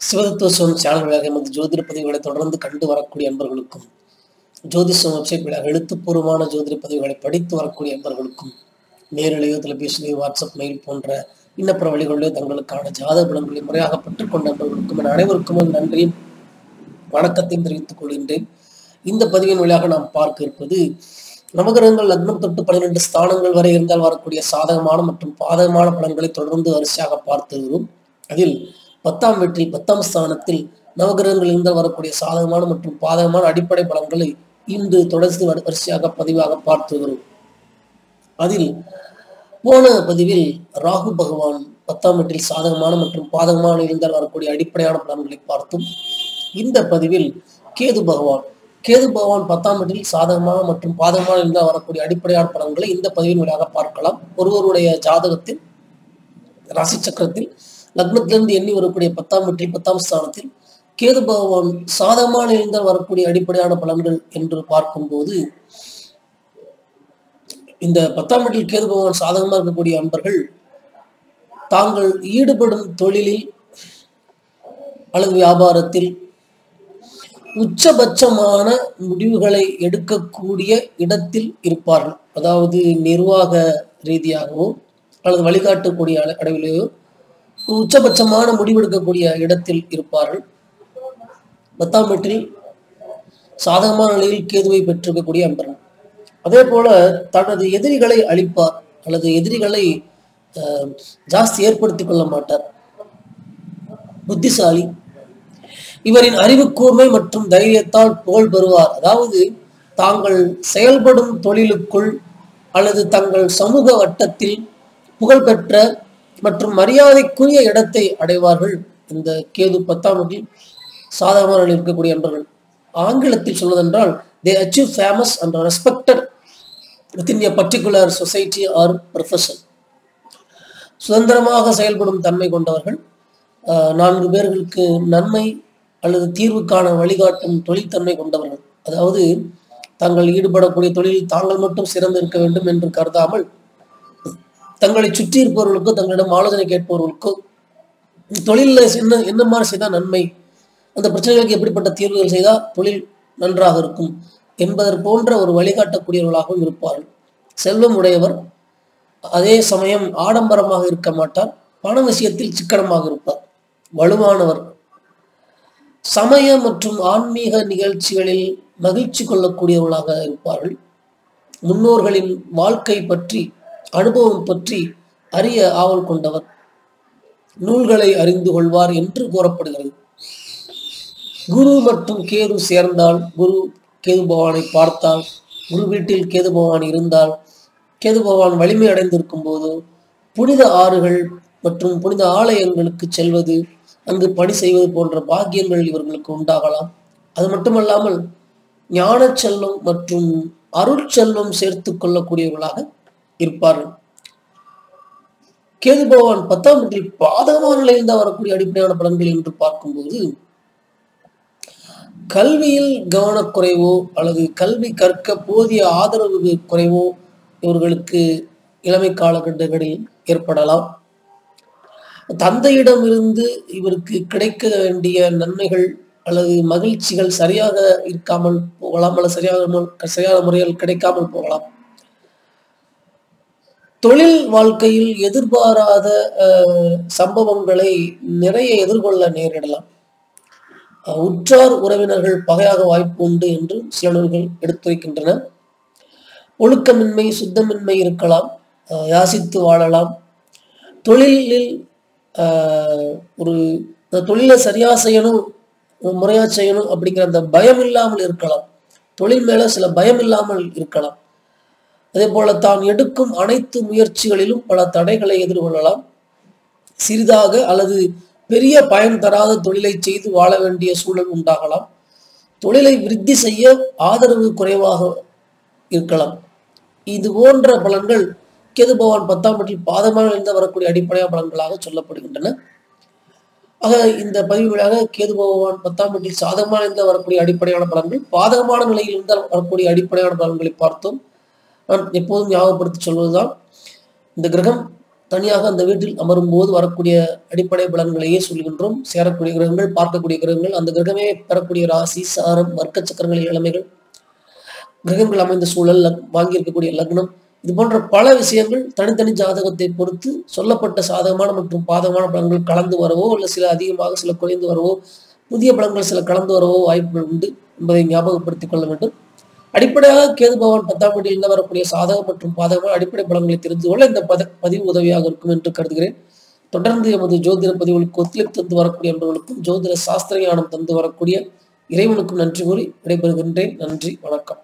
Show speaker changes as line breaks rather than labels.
சிவதத்துவ Som channel வழியாக எமது ஜோதிட பதிவுகளை தொடர்ந்து கண்டு வரக்கூடிய அன்பர்களுக்கும் ஜோதிஷம் வெப்சைட் வழியாக எழுத்துப்பூர்வமான ஜோதிட பதிவுகளை படித்து வரக்கூடிய அன்பர்களுக்கும் நேரிலேயோ தொலைபேசியிலேயோ வாட்ஸ்அப் மெயில் போன்ற இன்னப்புற வழிகளிலோ தங்களுக்கான ஜாதக பலன்களை முறையாக பெற்றுக்கொண்ட அன்பர்களுக்கும் என அனைவருக்கும் நன்றியும் வணக்கத்தையும் தெரிவித்துக் கொள்கின்றேன். இந்த பதிவின் வழியாக நாம் பார்க்க இருப்பது நவகிரகங்கள் லக்னம் தொட்டு பன்னிரெண்டு ஸ்தானங்கள் வரை இருந்தால் வரக்கூடிய சாதகமான மற்றும் பாதகமான பலன்களை தொடர்ந்து வரிசையாக பார்த்து வருகிறோம். அதில் பத்தாம் வெற்றி பத்தாம் ஸ்தானத்தில் நவகிரகங்களிலிருந்து வரக்கூடிய சாதகமான மற்றும் பாதகமான அடிப்படை பலன்களை இன்று தொடர்ந்து வரிசையாக பதிவாக பார்த்து வரும். அதில் போன பதிவில் ராகு பகவான் பத்தாம் வீட்டில் சாதகமான மற்றும் பாதகமான இருந்தால் வரக்கூடிய அடிப்படையான பலன்களை பார்த்தோம் இந்த பதிவில் கேது பகவான் கேது பகவான் பத்தாம் வீட்டில் சாதகமான மற்றும் பாதகமான இருந்தால் வரக்கூடிய அடிப்படையான பலன்களை இந்த பதிவின் வழியாக பார்க்கலாம். ஒருவருடைய ஜாதகத்தில் ராசி சக்கரத்தில் லக்னத்திலிருந்து எண்ணி வரக்கூடிய பத்தாம் வீட்டில் பத்தாம் ஸ்தானத்தில் கேது பகவான் சாதகமான இருந்தால் வரக்கூடிய அடிப்படையான பலன்கள் என்று பார்க்கும்போது இந்த பத்தாம் வீட்டில் கேது பகவான் சாதகமாக இருக்கக்கூடிய அன்பர்கள் தாங்கள் ஈடுபடும் தொழிலில் அல்லது வியாபாரத்தில் உச்சபட்சமான முடிவுகளை எடுக்கக்கூடிய இடத்தில் இருப்பார்கள். அதாவது நிர்வாக ரீதியாகவோ அல்லது வழிகாட்டக்கூடிய அளவிலேயோ ஒரு உச்சபட்சமான முடிவெடுக்கக்கூடிய இடத்தில் இருப்பார்கள். பத்தாம் வீட்டில் சாதகமான நிலையில் கேதுவை பெற்றிருக்கக்கூடிய அம்பரன் அதே போல தனது எதிரிகளை அழிப்பார் அல்லது எதிரிகளை ஜாஸ்தி ஏற்படுத்திக் கொள்ள மாட்டார். புத்திசாலி. இவரின் அறிவு கூர்மை மற்றும் தைரியத்தால் புகழ் பெறுவார். அதாவது தாங்கள் செயல்படும் தொழிலுக்குள் அல்லது தங்கள் சமூக வட்டத்தில் புகழ்பெற்ற மற்றும் மரியாதைக்குரிய இடத்தை அடைவார்கள் இந்த கேது பத்தாம் வகையில் சாதகமான இருக்கக்கூடிய அன்பர்கள். ஆங்கிலத்தில் சொல்வதென்றால் they achieve famous and respected within a particular society or profession சுதந்திரமாக செயல்படும் தன்மை கொண்டவர்கள் ஆஹ், நான்கு பேர்களுக்கு நன்மை அல்லது தீர்வுக்கான வழிகாட்டும் தொழில்தன்மை கொண்டவர்கள். அதாவது தாங்கள் ஈடுபடக்கூடிய தொழிலில் தாங்கள் மட்டும் சிறந்து இருக்க வேண்டும் என்று கருதாமல் தங்களை சுற்றி இருப்பவர்களுக்கோ தங்களிடம் ஆலோசனை கேட்பவர்களுக்கோ தொழிலில் என்ன என்ன மாதிரி செய்தால் நன்மை? அந்த பிரச்சனைகளுக்கு எப்படிப்பட்ட தீர்வுகள் செய்தால் தொழில் நன்றாக இருக்கும் என்பதற் போன்ற ஒரு வழிகாட்டக்கூடியவர்களாகவும் இருப்பார்கள். செல்வம் உடையவர் அதே சமயம் ஆடம்பரமாக இருக்க மாட்டார் பண விஷயத்தில் சிக்கனமாக இருப்பார். வலுவானவர். சமய மற்றும் ஆன்மீக நிகழ்ச்சிகளில் மகிழ்ச்சி கொள்ளக்கூடியவர்களாக இருப்பார்கள். முன்னோர்களின் வாழ்க்கை பற்றி அனுபவம் பற்றி அறிய ஆவல் கொண்டவர். நூல்களை அறிந்து கொள்வார் என்று கூறப்படுகிறது. குரு மற்றும் கேது சேர்ந்தால் குரு கேது பகவானை பார்த்தால் குரு வீட்டில் கேது பகவான் இருந்தால் கேது பகவான் வலிமை அடைந்திருக்கும் போது புனித ஆறுகள் மற்றும் புனித ஆலயங்களுக்கு செல்வது அங்கு பணி செய்வது போன்ற பாக்கியங்கள் இவர்களுக்கு உண்டாகலாம். அது மட்டுமல்லாமல் ஞான செல்வம் மற்றும் அருட்செல்வம் சேர்த்து கொள்ளக்கூடியவர்களாக இருப்பார்கள் கேது பகவான் பத்தாம் வீட்டில் பாதகமான நிலையில் தான் வரக்கூடிய அடிப்படையான பலன்கள் என்று பார்க்கும்போது கல்வியில் கவனக்குறைவோ அல்லது கல்வி கற்க போதிய ஆதரவு குறைவோ இவர்களுக்கு இளமை காலகட்டங்களில் ஏற்படலாம். தந்தையிடமிருந்து இவருக்கு கிடைக்க வேண்டிய நன்மைகள் அல்லது மகிழ்ச்சிகள் சரியாக இருக்காமல் போகலாம் அல்லது சரியாக சரியான முறையில் கிடைக்காமல் போகலாம். தொழில் வாழ்க்கையில் எதிர்பாராத சம்பவங்களை நிறைய எதிர்கொள்ள நேரிடலாம். உற்றார் உறவினர்கள் பகையாக வாய்ப்பு உண்டு என்று சில நூல்கள் எடுத்துரைக்கின்றன. ஒழுக்கமின்மை சுத்தமின்மை இருக்கலாம். யாசித்து வாழலாம். தொழிலில் ஒரு தொழிலை சரியா செய்யணும் முறையா செய்யணும் அப்படிங்கிற அந்த பயம் இல்லாமல் இருக்கலாம். தொழில் மேல சில பயம் இல்லாமல் இருக்கலாம். அதே போல தான் எடுக்கும் அனைத்து முயற்சிகளிலும் பல தடைகளை எதிர்கொள்ளலாம். சிறிதாக அல்லது பெரிய பயன் தராத தொழிலை செய்து வாழ வேண்டிய சூழல் உண்டாகலாம். தொழிலை விருத்தி செய்ய ஆதரவு குறைவாக இருக்கலாம். இது போன்ற பலன்கள் கேது பகவான் பத்தாம் வீட்டில் பாதமாக இருந்து வரக்கூடிய அடிப்படையான பலன்களாக சொல்லப்படுகின்றன. ஆக இந்த பதிவு வழியாக கேது பகவான் பத்தாம் வீட்டில் சாதகமான இருந்து வரக்கூடிய அடிப்படையான பலன்கள் பாதகமான நிலையில் இருந்தால் வரக்கூடிய அடிப்படையான பலன்களை பார்த்தோம். நான் எப்போதும் ஞாபகப்படுத்தி சொல்வதுதான். இந்த கிரகம் தனியாக அந்த வீட்டில் அமரும் போது வரக்கூடிய அடிப்படை பலன்களையே சொல்கின்றோம். சேரக்கூடிய கிரகங்கள் பார்க்கக்கூடிய கிரகங்கள் அந்த கிரகமே பெறக்கூடிய ராசி சாரம் வர்க்க சக்கரங்கள் இளமைகள் கிரகங்கள் அமைந்த சூழல் வாங்கியிருக்கக்கூடிய லக்னம் இது போன்ற பல விஷயங்கள் தனித்தனி ஜாதகத்தை பொறுத்து சொல்லப்பட்ட சாதகமான மற்றும் பாதகமான பலன்கள் கலந்து வரவோ இல்லை சில அதிகமாக சில குறைந்து வரவோ புதிய பலன்கள் சில கலந்து வரவோ வாய்ப்புகள் உண்டு என்பதை ஞாபகப்படுத்திக் கொள்ள வேண்டும். அடிப்படையாக கேது பகவான் பத்தாம் வீட்டில் வரக்கூடிய சாதகம் மற்றும் பாதகமான அடிப்படை பலன்களை தெரிந்து கொள்ள இந்த பத பதிவு உதவியாக இருக்கும் என்று கருதுகிறேன். தொடர்ந்து எமது ஜோதிட பதிவுகளுக்கு ஒத்துழைப்பு தந்து வரக்கூடிய என்பவர்களுக்கும் ஜோதிட சாஸ்திர ஞானம் தந்து வரக்கூடிய இறைவனுக்கும் நன்றி கூறி விடைபெறுகின்றேன். நன்றி வணக்கம்.